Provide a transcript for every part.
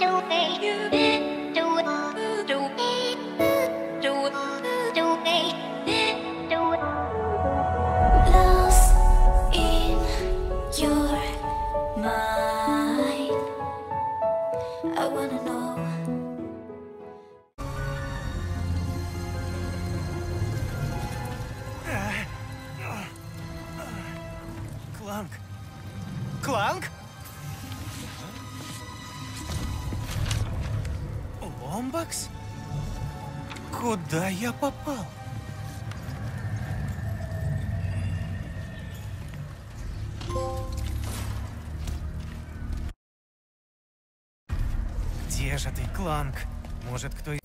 do they do it? Do it. Куда я попал? Где же ты, Кланк? Может, кто и...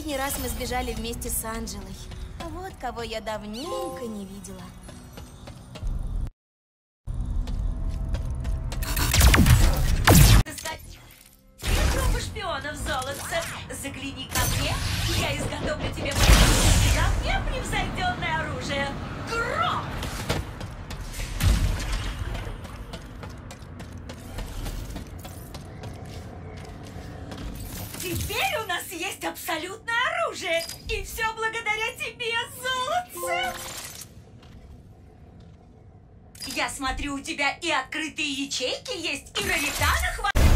Последний раз мы сбежали вместе с Анджелой. Вот кого я давненько не видела. Тебя и открытые ячейки есть, и на ретанах хватает.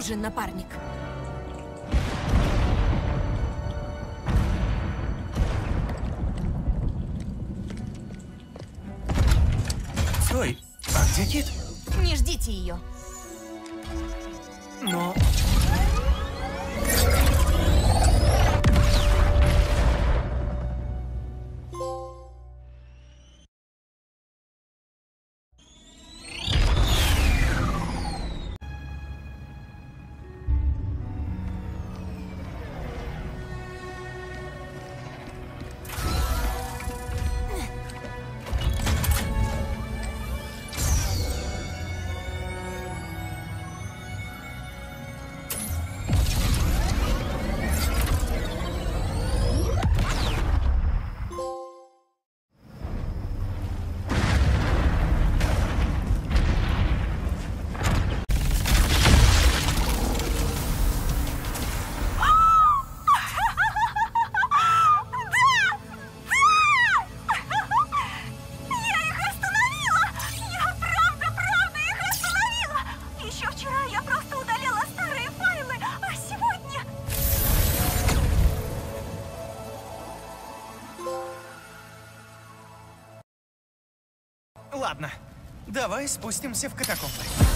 Нужен напарник. Стой, а где Кит? Не ждите ее. Но... давай спустимся в катакомбы.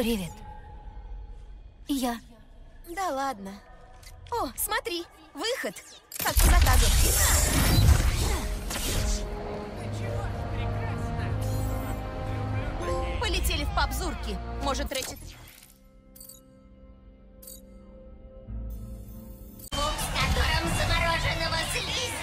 Ривет. Я. Да ладно. О, смотри, выход. Как по заказу. Полетели в паб Зурки. Может, Рэчет... В котором замороженного слизня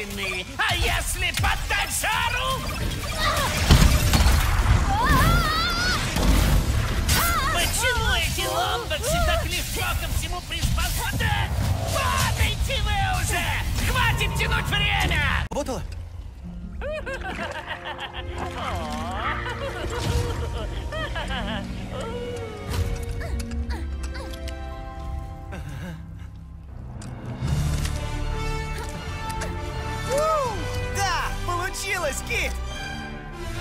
самоуверенные! А если поддать жару? Почему эти ломбоксы так легко ко всему приспособлены? Падайте вы уже! Хватит тянуть время! Работало? У, Получилось, Кит!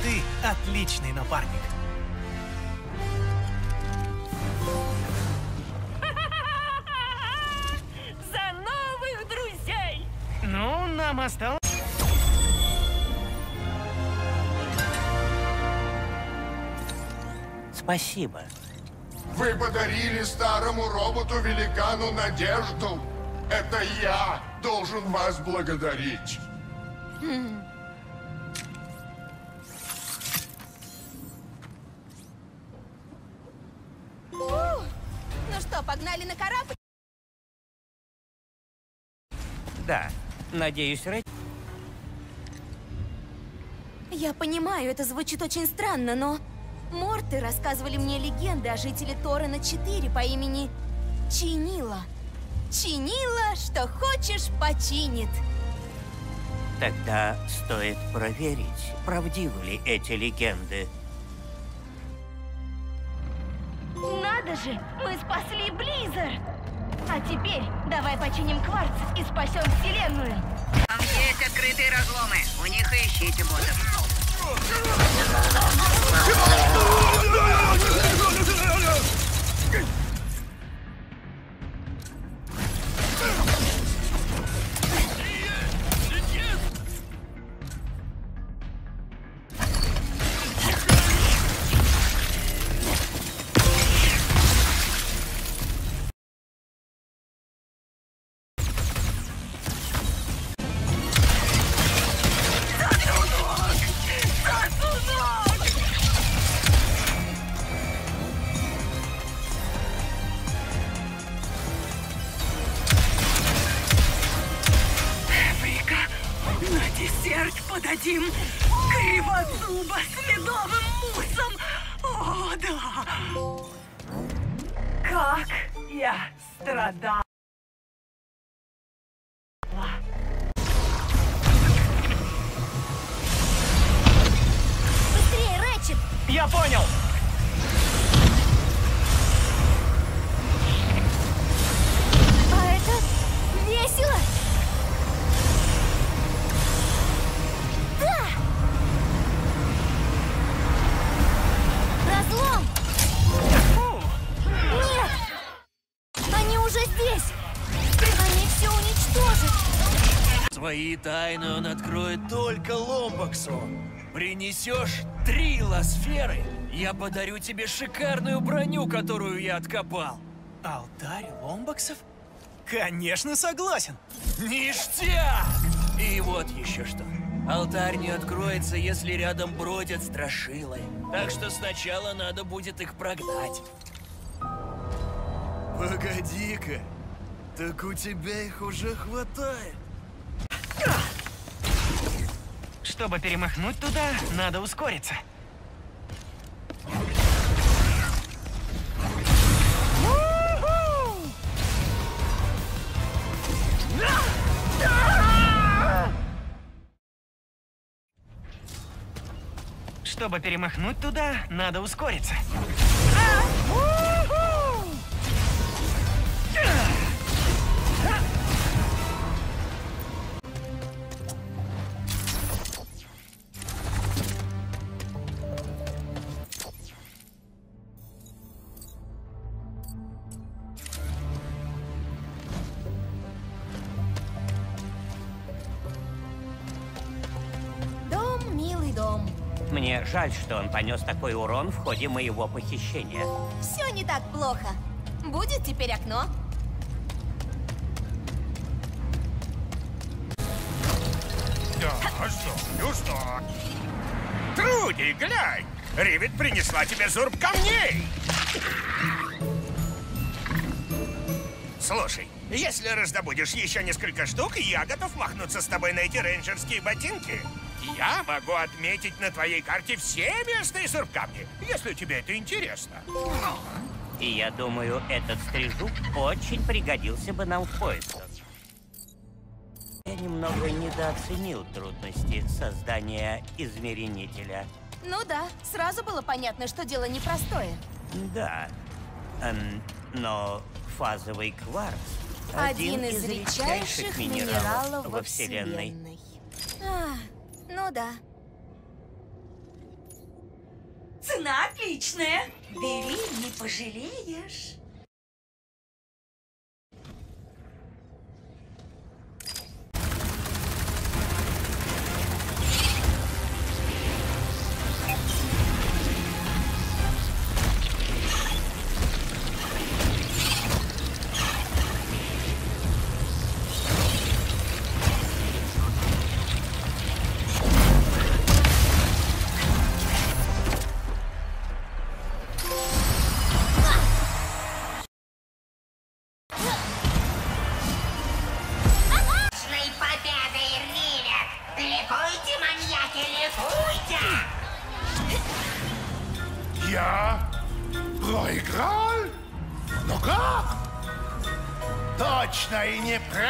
Ты отличный напарник. За новых друзей! Ну, нам осталось... Спасибо. Вы подарили старому роботу-великану надежду. Это я должен вас благодарить. Да. Надеюсь, Рэй... Я понимаю, это звучит очень странно, но... Морты рассказывали мне легенды о жителе Торрена 4 по имени Чинила. Чинила, что хочешь, починит. Тогда стоит проверить, правдивы ли эти легенды. Надо же, мы спасли Близзард! А теперь давай починим кварц и спасем Вселенную. Там есть открытые разломы. У них ищите ботов. Тайны он откроет только Ломбаксу. Принесешь три лосферы, я подарю тебе шикарную броню, которую я откопал. Алтарь ломбаксов? Конечно, согласен. Ништяк! И вот еще что. Алтарь не откроется, если рядом бродят страшилы. Так что сначала надо будет их прогнать. Погоди-ка. Так у тебя их уже хватает. Чтобы перемахнуть туда, надо ускориться. Чтобы перемахнуть туда, надо ускориться. Дом, Мне жаль, что он понес такой урон в ходе моего похищения. Все не так плохо. Будет теперь окно. Да, что? Ну что? Труди, глянь! Ривет принесла тебе зурб камней! Слушай, если раздобудешь еще несколько штук, я готов махнуться с тобой на эти рейнджерские ботинки. Я могу отметить на твоей карте все местные зурб-камни, если тебе это интересно. И я думаю, этот стрижук очень пригодился бы нам в поисках. Я немного недооценил трудности создания измеренителя. Ну да, сразу было понятно, что дело непростое. Да. Эм, но фазовый кварц Один, из редчайших минералов во Вселенной. А, ну да. Цена отличная. Бери, не пожалеешь.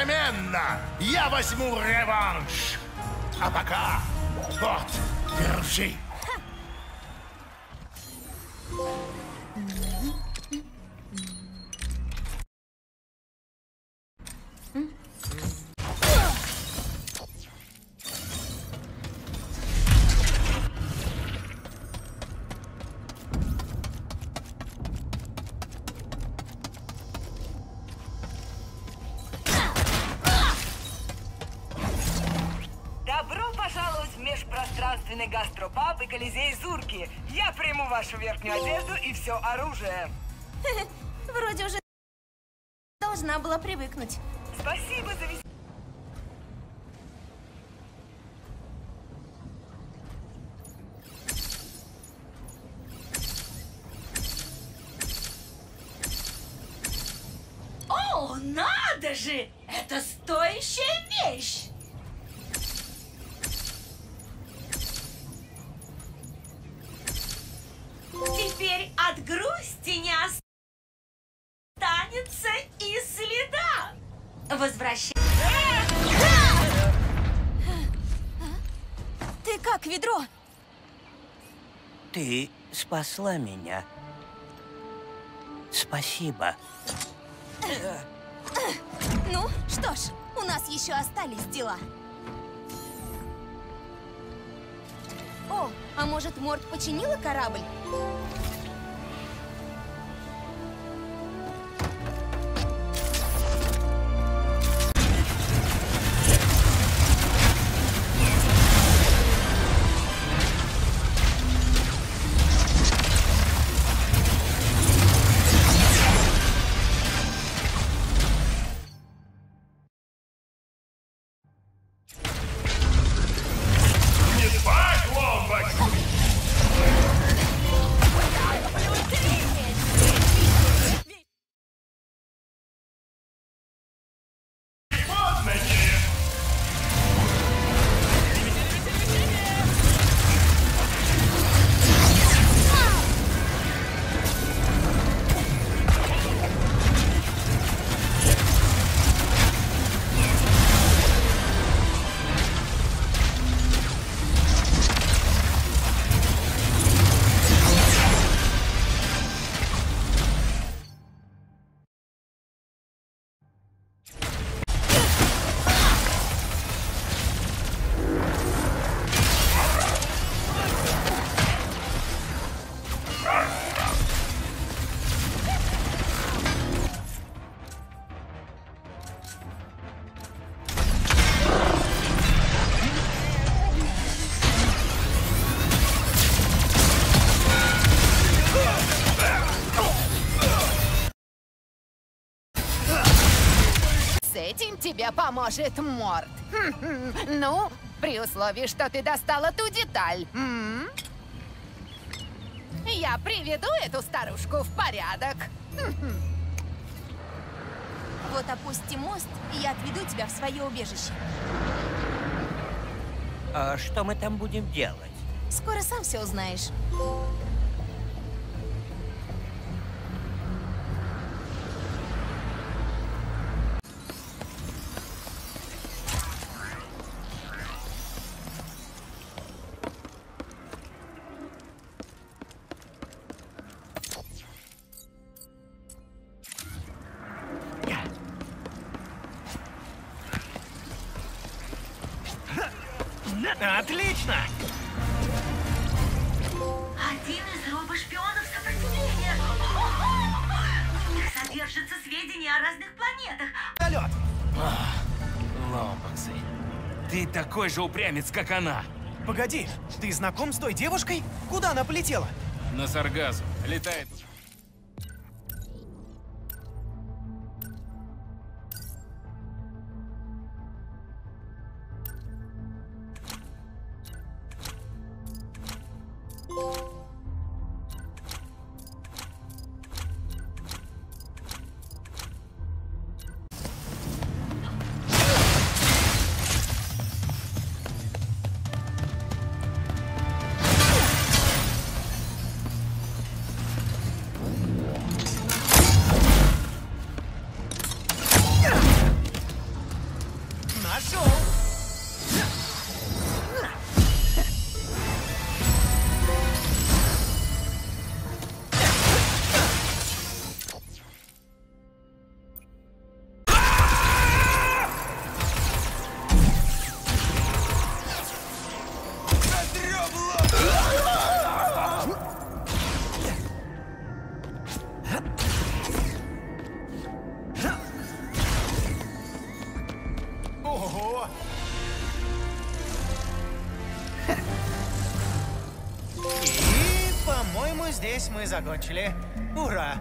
Непременно я возьму реванш. А пока, вот, держи. же, это стоящая вещь! Теперь от грусти не останется и следа. Возвращайся. Ты как, ведро? Ты спасла меня. Спасибо. Э, что ж, у нас еще остались дела. О, а может, Морт починила корабль? Этим тебе поможет Морд. Ну, при условии, что ты достала ту деталь. М? Я приведу эту старушку в порядок. Вот опусти мост, и я отведу тебя в свое убежище. А что мы там будем делать? Скоро сам все узнаешь. Отлично! Один из робошпионов сопротивления. В них содержатся сведения о разных планетах. Полет! Ломбаксы. Ты такой же упрямец, как она. Погоди, ты знаком с той девушкой? Куда она полетела? На саргазм. Летает. Здесь мы закончили. Ура!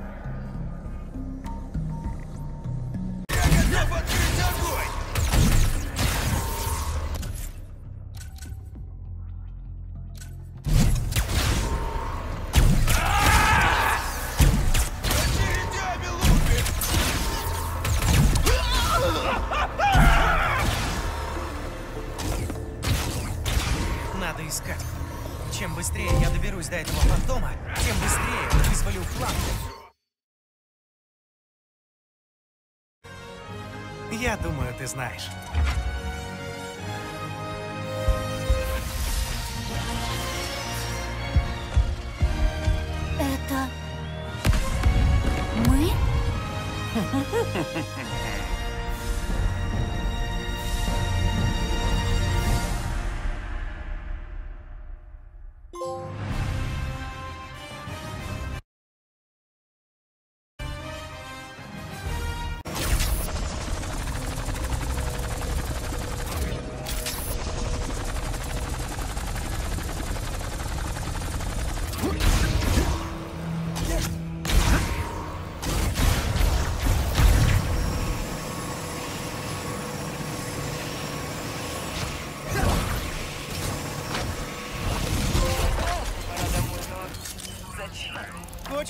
Надо искать. Чем быстрее я доберусь до этого фантома, тем быстрее вызволю фланг. Я думаю, ты знаешь. Это... Мы?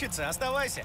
Хочется, оставайся.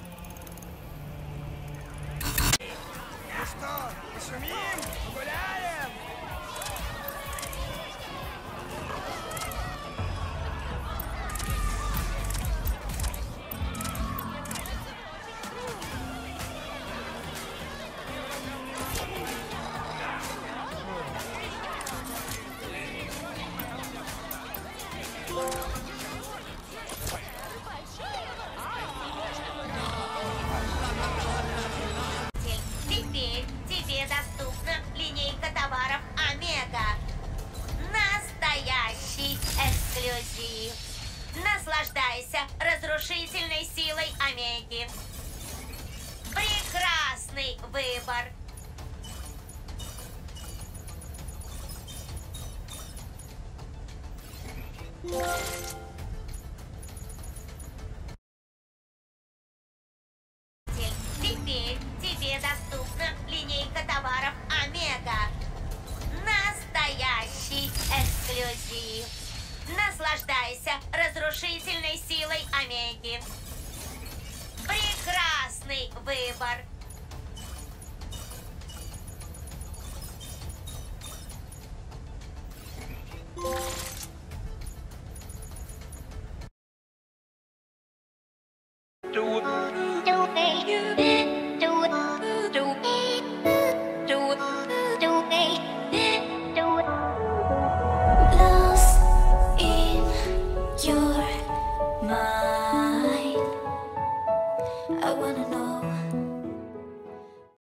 Наслаждайся разрушительной силой Омеги. Прекрасный выбор.